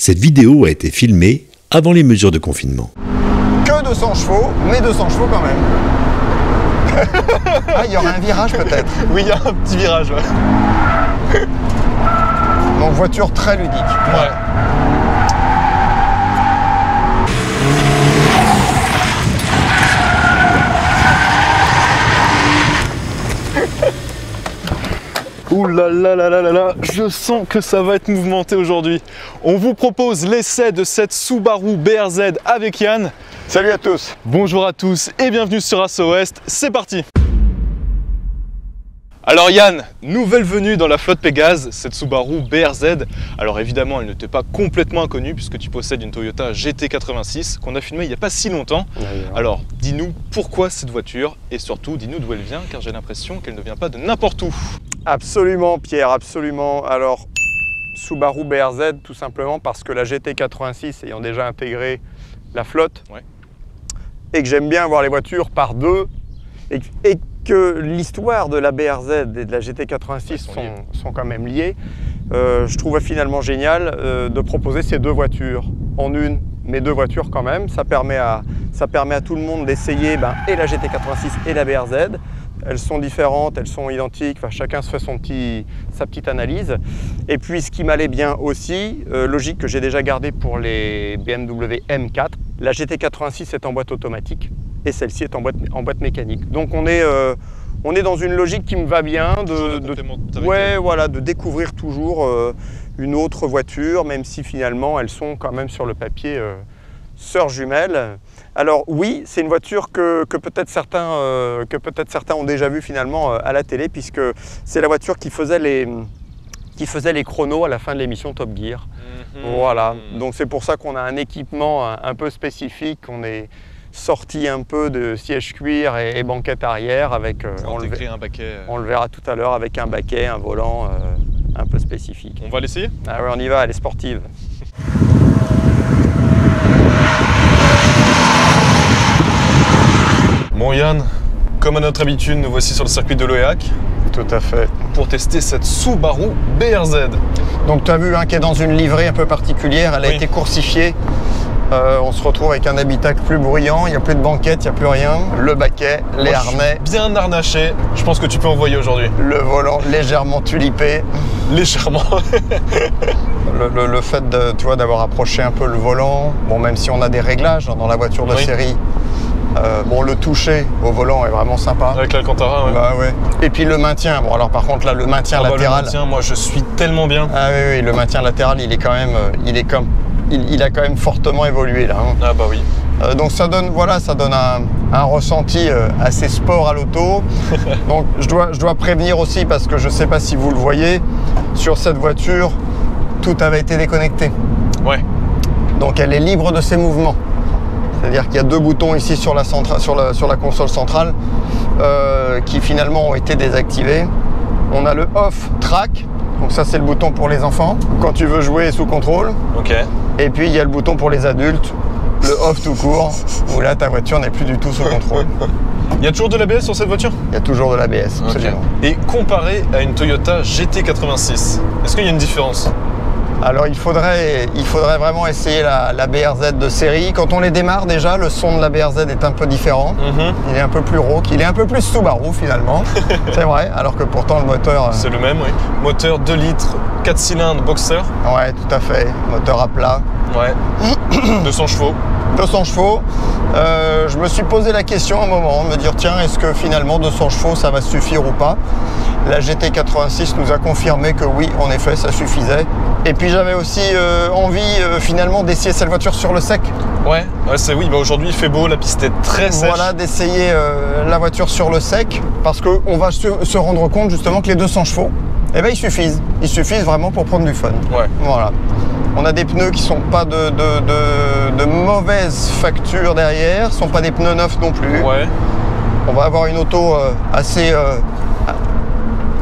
Cette vidéo a été filmée avant les mesures de confinement. Que 200 chevaux, mais 200 chevaux quand même. ah, il y aura un virage peut-être. Oui, il y a un petit virage. Ouais. Donc voiture très ludique. ouais. Ouh là là là là là là, je sens que ça va être mouvementé aujourd'hui. On vous propose l'essai de cette Subaru BRZ avec Yann. Salut à tous. Bonjour à tous et bienvenue sur Asso West, c'est parti alors Yann, nouvelle venue dans la flotte Pégase, cette Subaru BRZ. Alors évidemment, elle ne t'est pas complètement inconnue puisque tu possèdes une Toyota GT86 qu'on a filmée il n'y a pas si longtemps. Alors dis-nous pourquoi cette voiture et surtout dis-nous d'où elle vient car j'ai l'impression qu'elle ne vient pas de n'importe où. Absolument Pierre, absolument. Alors Subaru BRZ tout simplement parce que la GT86 ayant déjà intégré la flotte Ouais. et que j'aime bien voir les voitures par deux et, et que l'histoire de la BRZ et de la GT86 Elles sont quand même liées, euh, je trouvais finalement génial euh, de proposer ces deux voitures en une, mais deux voitures quand même. Ça permet à, ça permet à tout le monde d'essayer ben, et la GT86 et la BRZ. Elles sont différentes, elles sont identiques, enfin, chacun se fait son petit, sa petite analyse. Et puis ce qui m'allait bien aussi, euh, logique que j'ai déjà gardé pour les BMW M4, la GT86 est en boîte automatique et celle-ci est en boîte, en boîte mécanique. Donc on est, euh, on est dans une logique qui me va bien de, la de- complémentarité. ouais, voilà, de découvrir toujours euh, une autre voiture, même si finalement elles sont quand même sur le papier sœurs jumelles. Alors oui, c'est une voiture que, que peut-être certains, euh, que peut-être certains ont déjà vu finalement euh, à la télé, puisque c'est la voiture qui faisait les, qui faisait les chronos à la fin de l'émission Top Gear. Mhm. Voilà, donc c'est pour ça qu'on a un équipement un, un peu spécifique, on est sorti un peu de siège cuir et, et banquette arrière avec, euh, on, le, un baquet. euh, on le verra tout à l'heure, avec un baquet, un volant euh, un peu spécifique. On va l'essayer? Ah ouais, on y va, elle est sportive. Bon Yann, comme à notre habitude, nous voici sur le circuit de l'OEAC Tout à fait. pour tester cette Subaru BRZ. Donc tu as vu hein, qu'elle est dans une livrée un peu particulière, elle a Oui. été coursifiée. Euh, on se retrouve avec un habitacle plus bruyant, il n'y a plus de banquette, il n'y a plus rien. Le baquet, les Moi, harnais, Bien harnaché, je pense que tu peux envoyer aujourd'hui. le volant légèrement tulipé. Légèrement. Le, le- le fait de, tu vois, d'avoir approché un peu le volant, bon, même si on a des réglages hein, dans la voiture de Oui. série, euh, bon, le toucher au volant est vraiment sympa. Avec l'Alcantara, ouais. Bah ouais. Et puis le maintien, bon alors par contre là le maintien Ah bah, le latéral. maintien, moi je suis tellement bien. Ah oui, oui, le maintien latéral il est quand même, euh, il est comme, il, il a quand même fortement évolué là. hein. Ah bah oui. Euh, donc ça donne, voilà, ça donne un, un ressenti euh, assez sport à l'auto. donc je dois, je dois prévenir aussi parce que je ne sais pas si vous le voyez, sur cette voiture, tout avait été déconnecté. Ouais. Donc elle est libre de ses mouvements. C'est-à-dire qu'il y a deux boutons ici sur la, centra- sur la, sur la console centrale euh, qui finalement ont été désactivés. On a le off track, donc ça c'est le bouton pour les enfants, quand tu veux jouer sous contrôle. Ok. Et puis il y a le bouton pour les adultes, le off tout court, où là ta voiture n'est plus du tout sous contrôle. Il y a toujours de l'ABS sur cette voiture? Il y a toujours de l'ABS, Ok. absolument. Et comparé à une Toyota GT86, est-ce qu'il y a une différence? Alors il faudrait, il faudrait vraiment essayer la, la BRZ de série. Quand on les démarre déjà, le son de la BRZ est un peu différent. Mhm. Il est un peu plus rauque, il est un peu plus Subaru finalement. C'est vrai, alors que pourtant le moteur. euh, C'est le même, oui. Moteur 2 litres, 4 cylindres, boxer. Ouais, tout à fait. Moteur à plat. Ouais. 200 chevaux. 200 chevaux. Euh, je me suis posé la question à un moment, de me dire tiens, est-ce que finalement 200 chevaux ça va suffire ou pas? La GT86 nous a confirmé que oui, en effet, ça suffisait. Et puis j'avais aussi euh, envie euh, finalement d'essayer cette voiture sur le sec. Ouais, ouais c'est oui. Bah aujourd'hui il fait beau, la piste est très sèche. Voilà, d'essayer la voiture sur le sec, parce qu'on va se, se rendre compte justement que les 200 chevaux, eh ben, ils suffisent. Ils suffisent vraiment pour prendre du fun. Ouais. Voilà. On a des pneus qui sont pas de, de, de- de mauvaise facture derrière, sont pas des pneus neufs non plus. Ouais. On va avoir une auto euh, assez. euh, ah,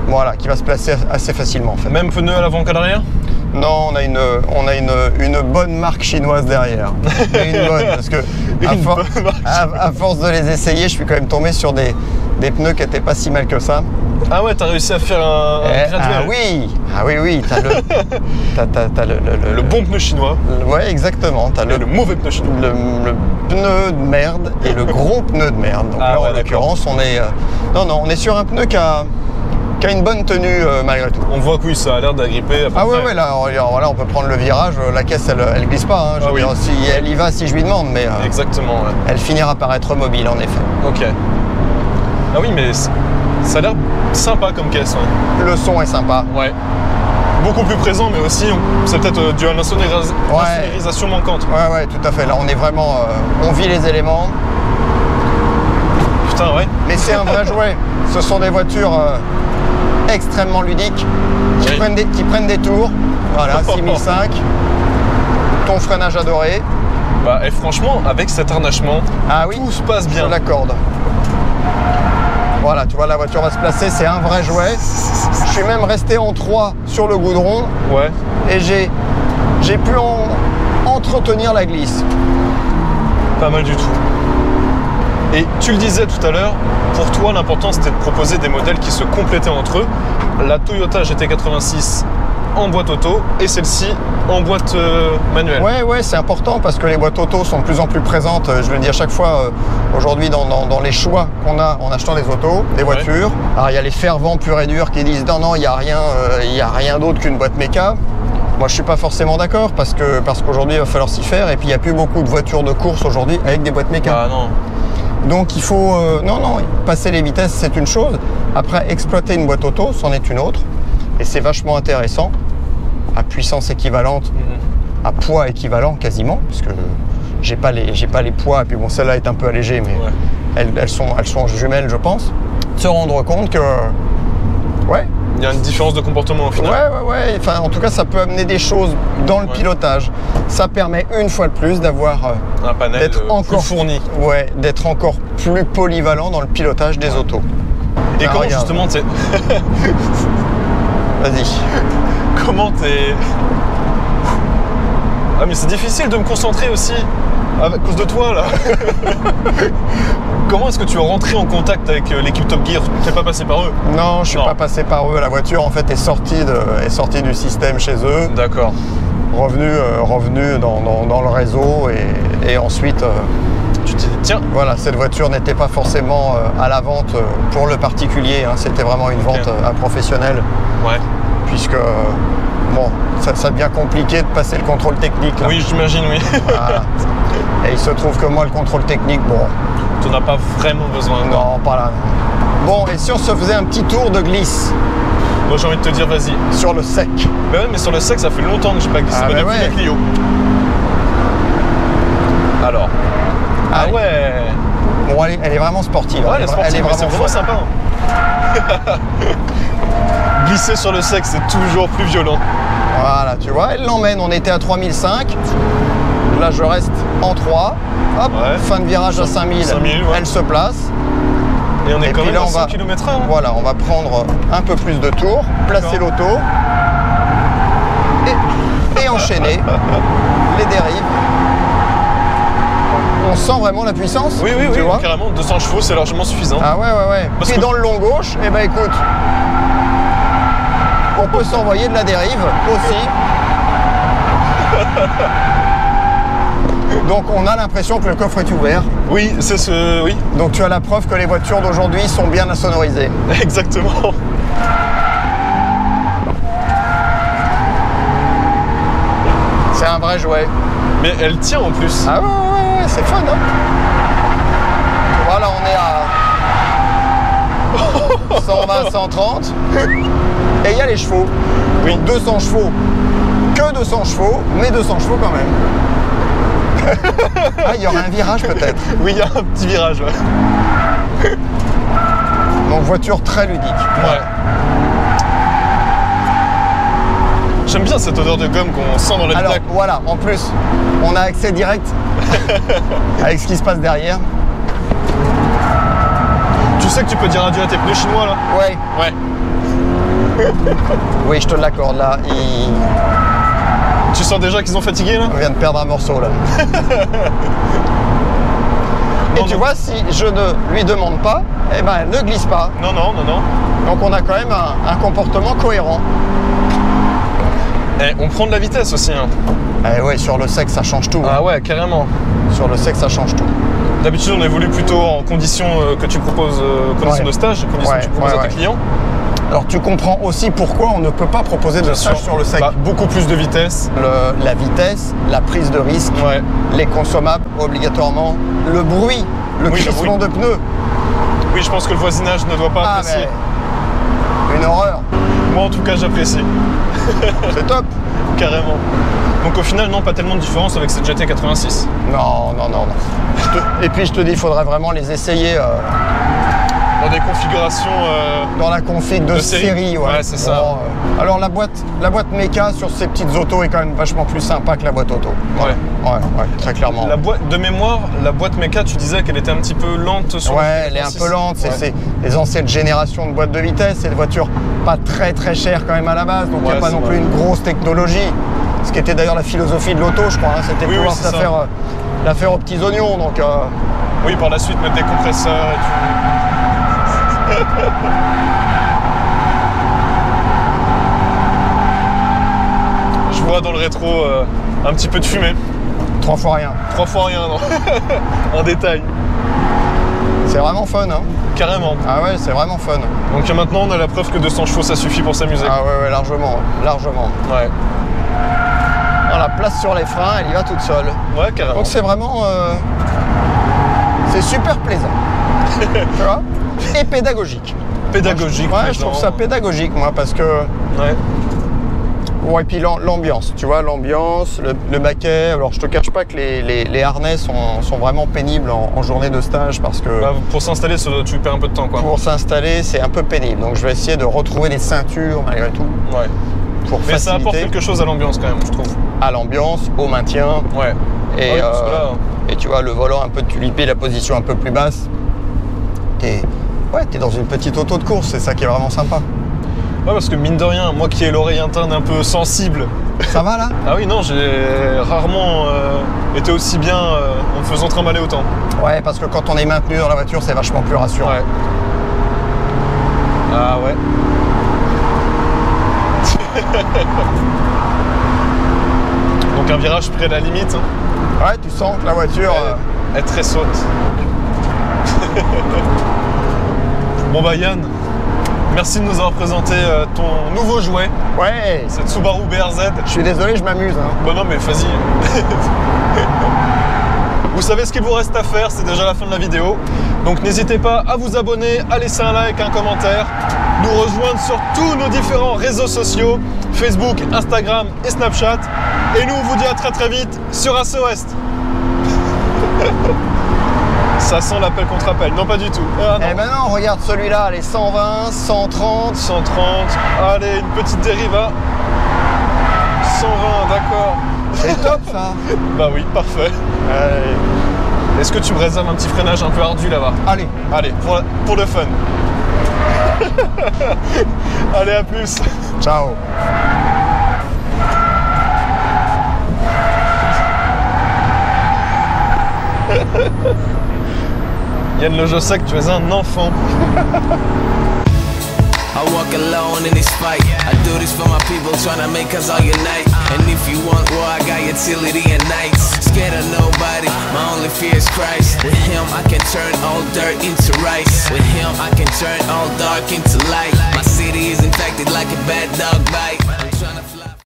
voilà, qui va se placer assez facilement en fait. Même pneu à l'avant qu'à l'arrière? Non, on a une, on a une, une bonne marque chinoise derrière. Mais une bonne, parce que for- à force de les essayer, je suis quand même tombé sur des, des pneus qui n'étaient pas si mal que ça. Ah ouais, t'as réussi à faire un, Eh, ah oui, ah oui, oui, t'as le, le, le, Le bon pneu chinois ouais, exactement, t'as et le, le mauvais pneu chinois. le, pneu de merde et le gros pneu de merde. Donc Ah là, ouais, en l'occurrence, on est, euh, non, non, on est sur un pneu qui a, qui a une bonne tenue euh, malgré tout. On voit que oui, ça a l'air d'agripper Ah ouais, ouais, là, voilà, on peut prendre le virage, euh, la caisse, elle, elle glisse pas. hein, je Ah oui. dire, si elle y va, si je lui demande, mais euh, Exactement, ouais. elle finira par être mobile, en effet. Ok. Ah oui, mais ça a l'air sympa comme caisse. Ouais. Le son est sympa. Ouais. Beaucoup plus présent, mais aussi, c'est peut-être euh, dû à l'insonoris- Ouais. l'insonorisation manquante. Ouais, ouais, tout à fait. Là, on est vraiment, euh, on vit les éléments. Putain, ouais. Mais c'est un vrai jouet. Ce sont des voitures euh, extrêmement ludiques qui, Oui. prennent des, qui prennent des tours. Voilà, 6005. Ton freinage adoré. Bah, et franchement, avec cet harnachement, Ah oui, tout se passe je bien. l'accorde. Voilà, tu vois, la voiture va se placer, c'est un vrai jouet. Je suis même resté en 3 sur le goudron Ouais. et j'ai, j'ai pu en- entretenir la glisse. Pas mal du tout. Et tu le disais tout à l'heure, pour toi, l'important c'était de proposer des modèles qui se complétaient entre eux. La Toyota GT86 en boîte auto et celle-ci en boîte euh, manuelle. Ouais, ouais, c'est important parce que les boîtes auto sont de plus en plus présentes. euh, Je le dis à chaque fois euh, aujourd'hui dans, dans- dans les choix qu'on a en achetant des autos, des Ouais. voitures. Alors il y a les fervents purs et durs qui disent non, non, il n'y a rien, il a rien d'autre qu'une boîte méca. Moi, je suis pas forcément d'accord parce que parce qu'aujourd'hui, il va falloir s'y faire. Et puis, il n'y a plus beaucoup de voitures de course aujourd'hui avec des boîtes méca. Ah non. Donc, il faut euh, non, non, passer les vitesses, c'est une chose. Après, exploiter une boîte auto, c'en est une autre. Et c'est vachement intéressant à puissance équivalente à poids équivalent quasiment, parce que j'ai pas les j'ai pas les poids. Et puis bon, celle-là est un peu allégée, mais Ouais. elles, elles sont elles sont jumelles, je pense. Se rendre compte que ouais, Il y a une différence de comportement au ouais, final. ouais, ouais. Enfin, en tout cas, ça peut amener des choses dans le Ouais. pilotage. Ça permet une fois de plus d'avoir euh, Un panel d'être euh, encore plus fourni. ouais, d'être encore plus polyvalent dans le pilotage des autos. Et Ah, comment regarde. justement t'es... Vas-y. Comment t'es... Ah mais c'est difficile de me concentrer aussi à cause de toi là. comment est-ce que tu es rentré en contact avec euh, l'équipe Top Gear? Tu n'es pas passé par eux? Non, je suis Non. pas passé par eux. La voiture en fait est sortie de, est sortie du système chez eux. D'accord. revenu, euh, revenu dans, dans- dans le réseau et, et ensuite, euh, Tu t'es dit tiens, voilà, cette voiture n'était pas forcément euh, à la vente pour le particulier, hein, c'était vraiment une vente à professionnel, ouais. Puisque euh, bon, ça, ça devient compliqué de passer le contrôle technique. là. Oui, j'imagine, oui. Voilà. Et il se trouve que moi, le contrôle technique, bon, tu n'as pas vraiment besoin. non. non, pas là. Bon, et si on se faisait un petit tour de glisse? Moi j'ai envie de te dire vas-y. sur le sec Mais ouais, mais sur le sec, ça fait longtemps que j'ai pas glissé Ah bah, bah ouais. Clio. Alors. Ah ouais. Bon, elle est, elle est vraiment sportive. Ouais, elle, est, vra- elle sportive, est vraiment sympa. hein. Glisser sur le sec, c'est toujours plus violent. Voilà, tu vois, elle l'emmène. On était à 3005. Là, je reste en 3. Hop, Ouais. fin de virage à 5000. 5000, ouais. Elle se place. Et on est Et quand puis même là, à on 100 va- km/h. hein. Voilà, on va prendre un peu plus de tours, placer l'auto et, et enchaîner les dérives. On sent vraiment la puissance Oui, oui, tu oui, vois carrément. 200 chevaux, c'est largement suffisant. Ah ouais, ouais, ouais. Parce et que- dans le long gauche, eh ben écoute, on peut s'envoyer de la dérive aussi. Donc on a l'impression que le coffre est ouvert. Oui, c'est ce. Oui, Donc tu as la preuve que les voitures d'aujourd'hui sont bien insonorisées. exactement. C'est un vrai jouet. Mais elle tient en plus. Ah ouais, ouais, ouais, c'est fun, hein Voilà, on est à 120, 130. Et il y a les chevaux. Oui. Donc 200 chevaux. Que 200 chevaux, mais 200 chevaux quand même. ah, il y aura un virage peut-être. Oui, il y a un petit virage. Ouais. Donc voiture très ludique. Ouais. J'aime bien cette odeur de gomme qu'on sent dans la Alors voilà, en plus, on a accès direct avec ce qui se passe derrière. Tu sais que tu peux dire adieu à tes pneus chinois là? Ouais, Ouais. oui, je te l'accorde là. Il... Tu sens déjà qu'ils ont fatigué là? On vient de perdre un morceau là. Et Non, tu non. vois, si je ne lui demande pas, eh ben, elle ne glisse pas. Non, non, non, non. Donc on a quand même un, un comportement cohérent. Et on prend de la vitesse aussi. Hein. Eh ouais, sur le sec, ça change tout. Ah ouais, carrément. Sur le sec, ça change tout. D'habitude, on évolue plutôt en conditions euh, que tu proposes, euh, conditions Ouais. de stage, conditions Ouais, que tu proposes ouais, à tes clients. Alors tu comprends aussi pourquoi on ne peut pas proposer de stage sur le sec. Bah, beaucoup plus de vitesse. Le- la vitesse, la prise de risque, Ouais. les consommables obligatoirement, le bruit, le Oui, crissement de pneus. Oui, je pense que le voisinage ne doit pas Ah, apprécier. une horreur. Moi, en tout cas, j'apprécie. C'est top. Carrément. Donc au final, non, pas tellement de différence avec cette GT 86. Non, non, non, non. Et puis je te dis, il faudrait vraiment les essayer euh, Dans des configurations... euh, dans la config de, De série. ouais. Ouais, c'est ça. Bon, euh, alors la boîte, la boîte méca sur ces petites autos est quand même vachement plus sympa que la boîte auto. Ouais. Ouais, ouais, très clairement. La boîte de mémoire, la boîte méca, tu disais qu'elle était un petit peu lente sur Ouais, le elle est un 86. peu lente. C'est les anciennes générations de boîtes de vitesse. C'est des voitures pas très très chères quand même à la base. Donc il n'y Ouais, a pas non vrai. plus une grosse technologie. Ce qui était d'ailleurs la philosophie de l'auto, je crois. hein, C'était de Oui, oui, pouvoir la faire, euh, la faire aux petits oignons. Donc euh, Oui, par la suite, mettre des compresseurs et tout. Je vois dans le rétro euh, un petit peu de fumée. trois fois rien. Trois fois rien, non En détail. C'est vraiment fun. Hein. Carrément. Ah ouais, c'est vraiment fun. Donc maintenant, on a la preuve que 200 chevaux, ça suffit pour s'amuser. Ah ouais, ouais, largement, largement. Ouais. Alors, la place sur les freins, elle y va toute seule. Ouais, carrément. Donc c'est vraiment, euh, c'est super plaisant. tu vois? Et pédagogique. Pédagogique. Ouais, je trouve ça pédagogique, moi, parce que Ouais. Ouais, et puis l'am- l'ambiance, tu vois, l'ambiance, le, le baquet. Alors, je te cache pas que les, les- les harnais sont, sont vraiment pénibles en, en journée de stage parce que Bah, pour s'installer, tu perds un peu de temps, quoi. pour s'installer, c'est un peu pénible. Donc, je vais essayer de retrouver des ceintures malgré tout Ouais. pour Mais ça apporte faciliter quelque chose à l'ambiance, quand même, je trouve. à l'ambiance, au maintien. Ouais. Et, Ah oui, euh, là, et tu vois, le volant un peu tulipé, la position un peu plus basse. T'es ouais, t'es dans une petite auto de course, c'est ça qui est vraiment sympa. Ouais, parce que mine de rien, moi qui ai l'oreille interne un peu sensible, Ça va là? Ah oui, non, j'ai rarement euh, été aussi bien euh, en me faisant trimballer autant. Ouais, parce que quand on est maintenu dans la voiture, c'est vachement plus rassurant. Ouais. Ah ouais. Donc un virage près de la limite, hein. Ouais, tu sens que la voiture. euh, elle, elle très saute. bon bah Yann, merci de nous avoir présenté euh, ton nouveau jouet, Ouais, cette Subaru BRZ. je suis désolé, je m'amuse. hein. Bon non mais vas-y. vous savez ce qu'il vous reste à faire, c'est déjà la fin de la vidéo. Donc n'hésitez pas à vous abonner, à laisser un like, un commentaire, nous rejoindre sur tous nos différents réseaux sociaux, Facebook, Instagram et Snapchat. Et nous on vous dit à très très vite sur Ouest. Ça sent l'appel contre appel, non pas du tout. Ah, non. Eh ben non, regarde celui-là, les 120, 130. 130, allez une petite dériva. 120, d'accord. C'est top ça. Bah oui, parfait. Allez. Est-ce que tu me réserves un petit freinage un peu ardu là-bas? Allez, Allez, pour, pour le fun. Allez, à plus. ciao. Yann Le Jossac, tu es un enfant. I walk alone in this fight. I do this for my people, tryna make us all unite. And if you want war, I got utility and nights. Scared of nobody, my only fear is Christ. With him, I can turn all dirt into rice. With him, I can turn all dark into light. My city is infected like a bad dog bite.